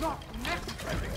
Not necessary.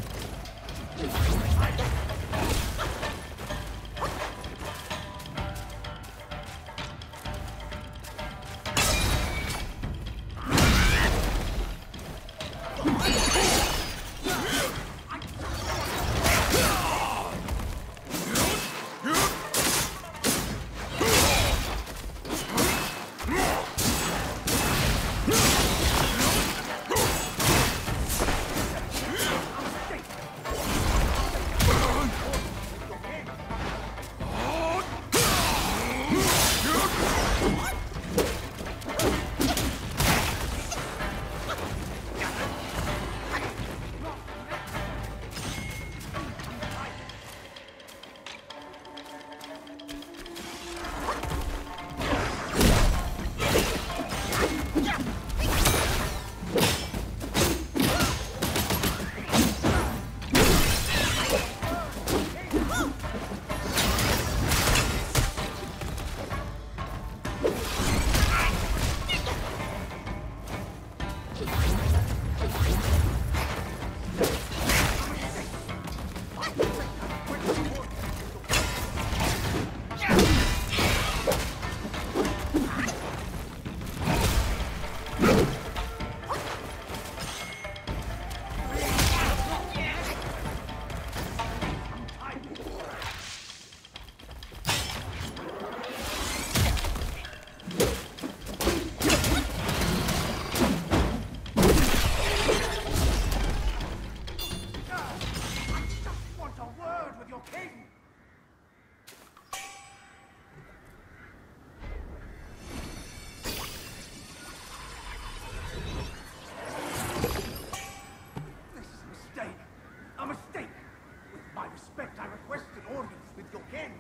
respect, I request an audience with your king.